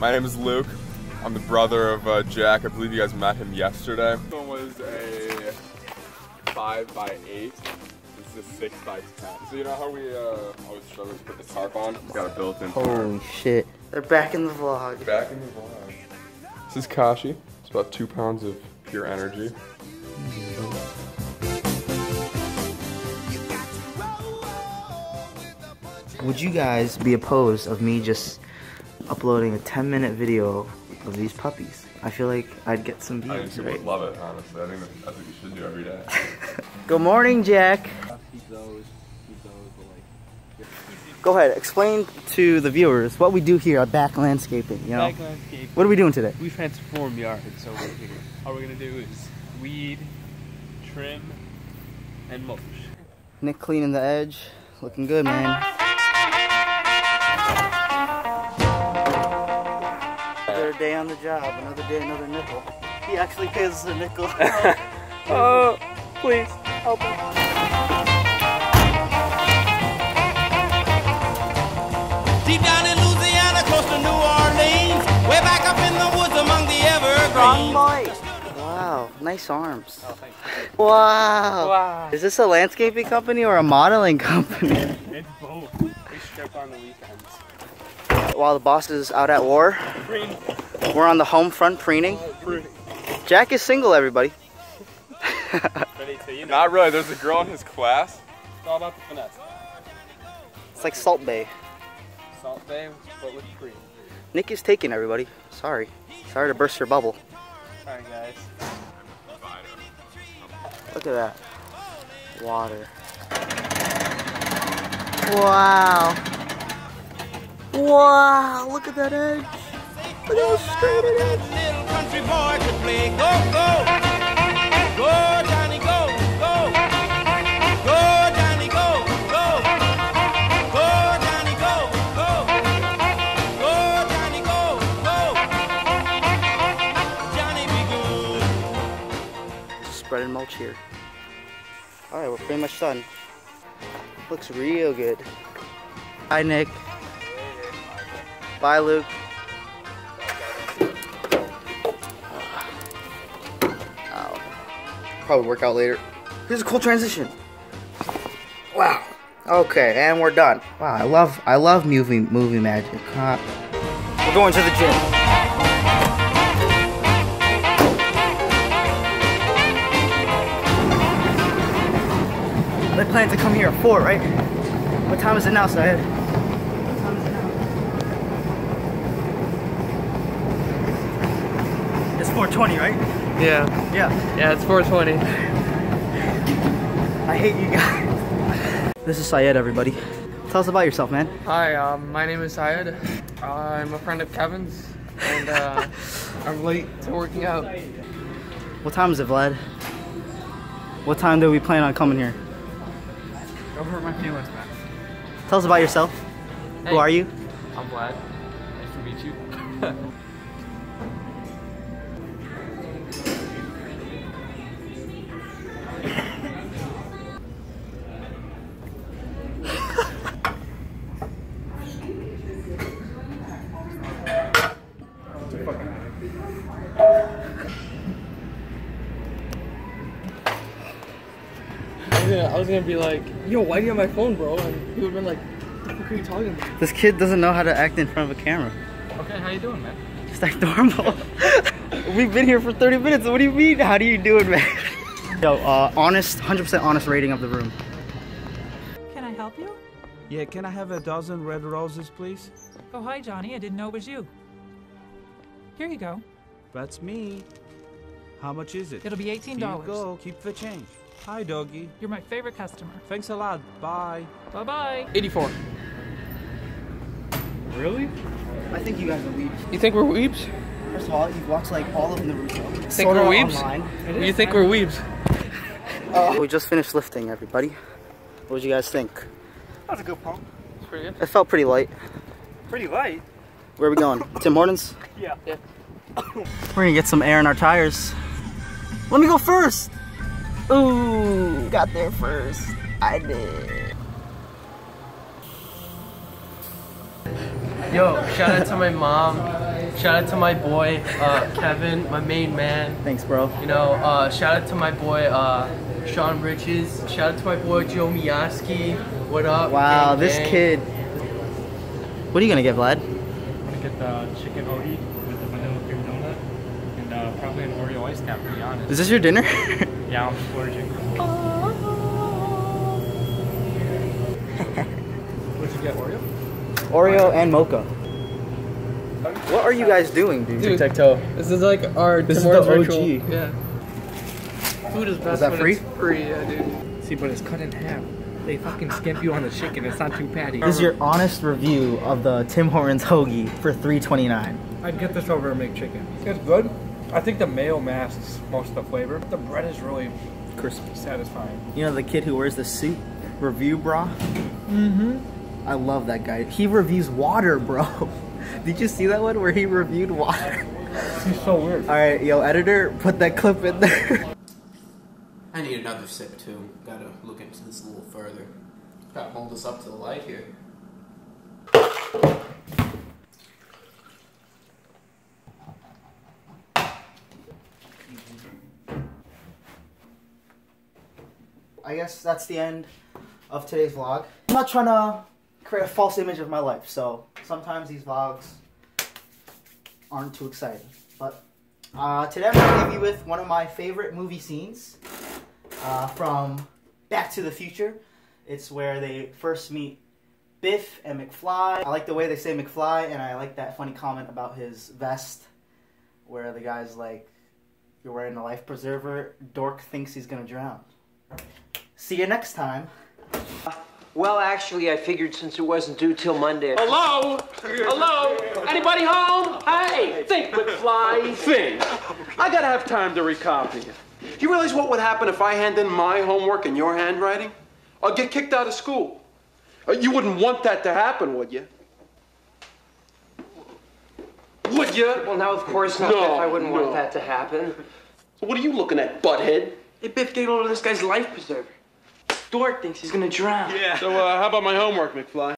My name is Luke. I'm the brother of uh, Jack. I believe you guys met him yesterday. This one was a five by eight. This is a six by ten. So you know how we uh, always struggle to put the tarp on? We got a built-in tarp. Holy shit. They're back in the vlog. Back in the vlog. This is Kashi. It's about two pounds of pure energy. Would you guys be opposed of me just uploading a 10 minute video of these puppies? I feel like I'd get some I think views, people right? would love it, honestly. I think that's what you should do every day. Good morning, Jack. Go ahead, explain to the viewers what we do here at Back Landscaping, you know? Back landscape. What are we doing today? We transform yards over here. All we're gonna do is weed, trim, and mulch. Nick cleaning the edge. Looking good, man. Another day on the job, another day, another nickel. He actually pays us a nickel. Oh, please help me. Deep down in Louisiana, close to New Orleans, way back up in the woods among the Strong evergreens. Wow, nice arms. Oh, thank Wow. Wow. Is this a landscaping company or a modeling company? While the boss is out at war, Green. we're on the home front preening. Green. Jack is single, everybody. Ready you know, Not really. There's a girl in his class. it's all about the finesse. It's like Salt Bae. Salt Bae, but with cream. Nick is taken, everybody. Sorry. Sorry to burst your bubble. Sorry, guys. Look at that. Water. Wow. Wow, look at that edge. Look how straight it is. Little country boy could play go, go. Go, Johnny, go, go. Go, Johnny, go, go. Go, Johnny, go, go. Go, Johnny, go, go. Johnny B. Goode. Spreading mulch here. Alright, we're pretty much done. Looks real good. Hi, Nick. Bye, Luke. Ow. Probably work out later. Here's a cool transition. Wow. Okay, and we're done. Wow, I love I love movie movie magic. Huh? We're going to the gym. They plan to come here at 4, right? What time is it now, Syed? What time is it now? It's 420, right? Yeah, Yeah. yeah, it's 420. I hate you guys. This is Syed, everybody. Tell us about yourself, man. Hi, um, my name is Syed. I'm a friend of Kevin's, and uh, I'm late to working out. What time is it, Vlad? What time do we plan on coming here? Don't hurt my feelings, man. Tell us about yourself. Hey. Who are you? I'm Vlad. Nice to meet you. gonna, I was gonna be like, yo, why do you have my phone, bro? And he would have been like, what the fuck are you talking about? This kid doesn't know how to act in front of a camera. Okay, how you doing, man? Just act normal. We've been here for 30 minutes. What do you mean? How do you do it, man? Yo, uh, honest, 100% honest rating of the room. Can I help you? Yeah, can I have a dozen red roses, please? Oh, hi, Johnny. I didn't know it was you. Here you go. That's me. How much is it? It'll be $18. Here you go. Keep the change. Hi, doggy. You're my favorite customer. Thanks a lot. Bye. Bye bye. 84. Really? I think you guys are weebs. You think we're weebs? First of all, you've watched like all of Naruto. Think we're weebs? Online. You think we're weebs? Uh, we just finished lifting, everybody. What did you guys think? That was a good pump. It's pretty good. It felt pretty light. Pretty light. Where are we going? Tim Hortons? Yeah. Yeah. We're gonna get some air in our tires. Let me go first. Ooh, got there first. I did. Yo, shout out to my mom Shout out to my boy uh, Kevin, my main man. Thanks, bro. You know, uh, shout out to my boy uh, Sean Riches. Shout out to my boy Joe Miyaski. What up? Wow, gang, this gang. kid. What are you gonna get, Vlad? I'm gonna get the chicken hoagie with the vanilla cream donut and uh, probably an Oreo ice cap, to be honest. Is this your dinner? Yeah, I'm splurging. What'd you get, Oreo? Oreo and mocha. What are you guys doing, dude? Dude, Tic-tac-toe. This is like our This Tim is the Hortons OG. ritual. Yeah. Food is best Is that when free? it's free, yeah, dude. See, but it's cut in half. They fucking skimp you on the chicken. It's not too patty. This is your honest review of the Tim Hortons hoagie for 3.29. I'd get this over a McChicken. It's good. I think the mayo masks most of the flavor. The bread is really crispy, satisfying. You know the kid who wears the suit Review Brah? Mm-hmm. I love that guy. He reviews water, bro. Did you see that one where he reviewed water? He's so weird. All right, yo, editor, put that clip in there. I need another sip too. Gotta look into this a little further. Gotta hold this up to the light here. I guess that's the end of today's vlog. I'm not trying to create a false image of my life, so sometimes these vlogs aren't too exciting. But uh, today I'm going to leave you with one of my favorite movie scenes uh, from Back to the Future. It's where they first meet Biff and McFly. I like the way they say McFly, and I like that funny comment about his vest, where the guy's like, "You're wearing a life preserver." Dork thinks he's gonna drown. See you next time. Well, actually, I figured since it wasn't due till Monday. Hello? Hello? Anybody home? Hey, think, McFly, think. I gotta have time to recopy it. You realize what would happen if I hand in my homework in your handwriting? I'll get kicked out of school. Uh, You wouldn't want that to happen, would you? Would you? Well, now, of course not. No, Biff. I wouldn't no. want that to happen. What are you looking at, butthead? Hey, Biff, get hold of this guy's life preserver. Dork thinks he's gonna drown. Yeah. So, uh, how about my homework, McFly?